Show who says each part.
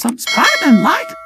Speaker 1: Subscribe and like.